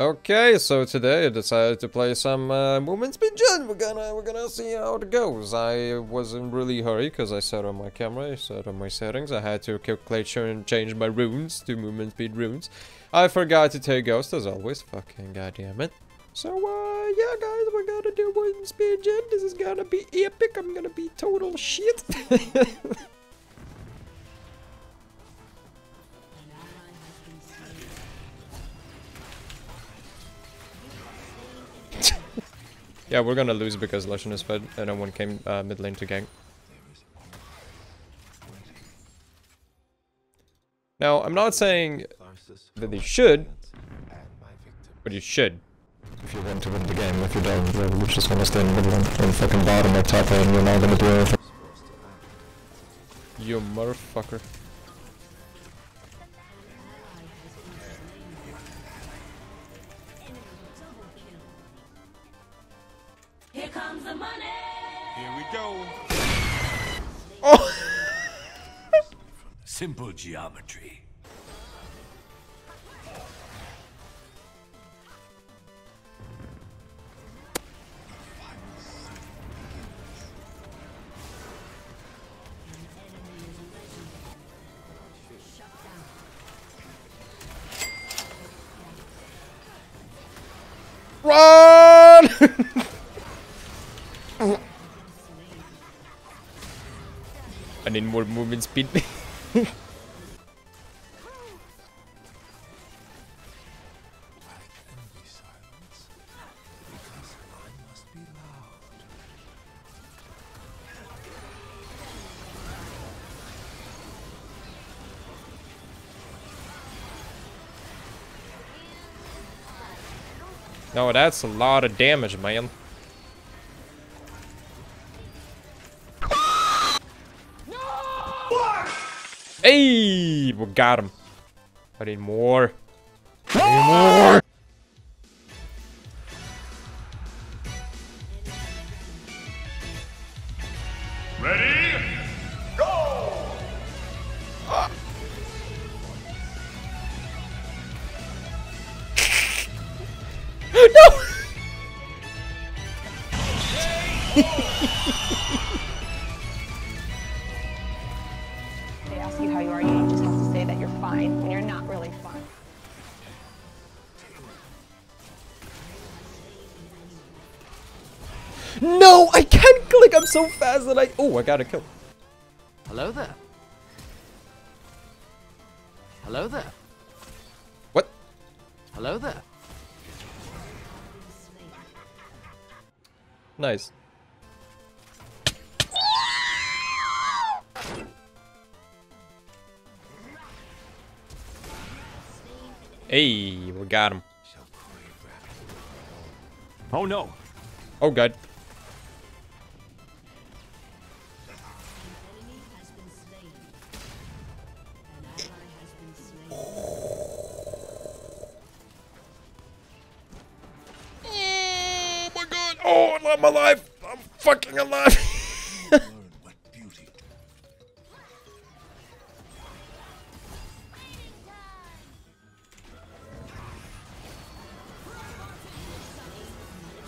Okay, so today I decided to play some uh, Movement Speed Jhin. We're gonna we're gonna see how it goes. I was in really hurry because I set on my camera, I set on my settings. I had to calculate and change my runes to Movement Speed runes. I forgot to take Ghost as always. Fucking goddamn it. So uh, yeah, guys, we're gonna do Movement Speed Jhin. This is gonna be epic. I'm gonna be total shit. Yeah, we're gonna lose because Lucian is fed and no one came uh, mid lane to gank. Now, I'm not saying that they should, but you should. If you want to win the game, if you don't, then we're just gonna stay in the middle and fucking bottom or top lane, we're not gonna do anything. You motherfucker. Here we go. Oh! Simple geometry. Run! I need more movement speed. no, that's a lot of damage, man. Hey, we got him. I need more. I need more. Ready? Go! no! No, I can't click. I'm so fast that I. Oh, I got a kill. Hello there. Hello there. What? Hello there. Nice. Hey, we got him. Oh no. Oh, God. God! Oh, I'm alive! I'm fucking alive!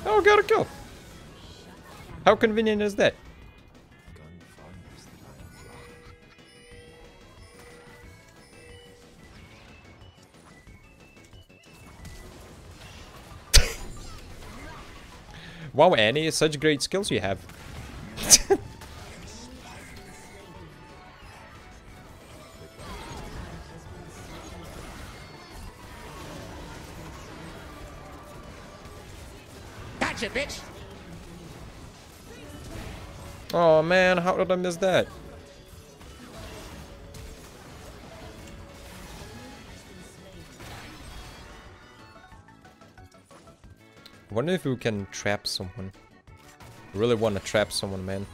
Oh, got a kill. How convenient is that? Wow, Annie, such great skills you have. Gotcha, bitch! Oh man, how did I miss that? I wonder if we can trap someone. I really want to trap someone, man.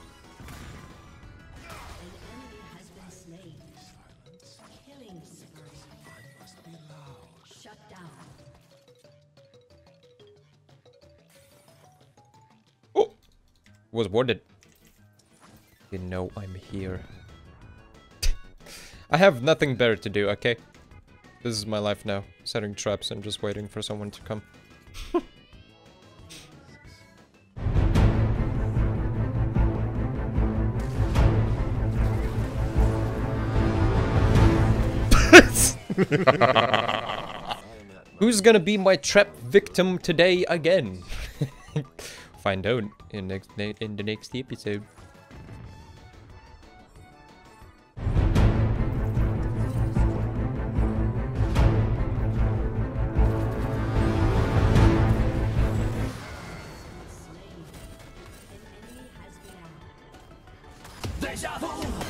Oh! Was warded. You know I'm here. I have nothing better to do, okay? This is my life now. Setting traps and just waiting for someone to come. Who's gonna be my trap victim today again? Find out in next in the next episode. Deja vu.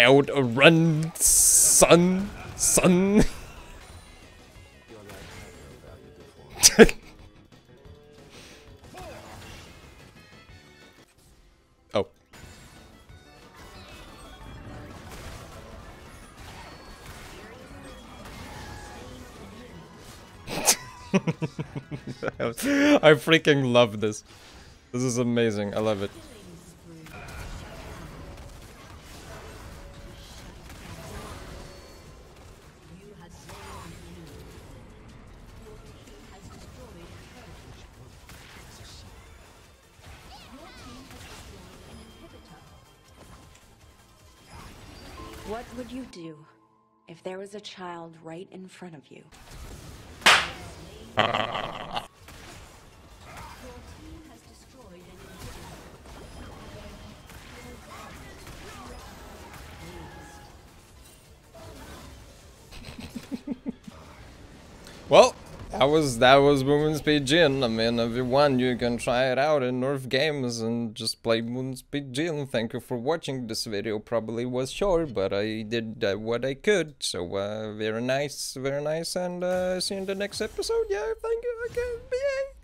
Out a run, son, son. oh. I freaking love this. This is amazing. I love it. What would you do if there was a child right in front of you? Well, that was that was Moonspeed Jhin. I mean, everyone, you want, you can try it out in Urf Games and just play Moonspeed Jhin. Thank you for watching. This video probably was short, but I did uh, what I could. So, uh, very nice, very nice, and uh, see you in the next episode. Yeah, thank you. Okay, bye.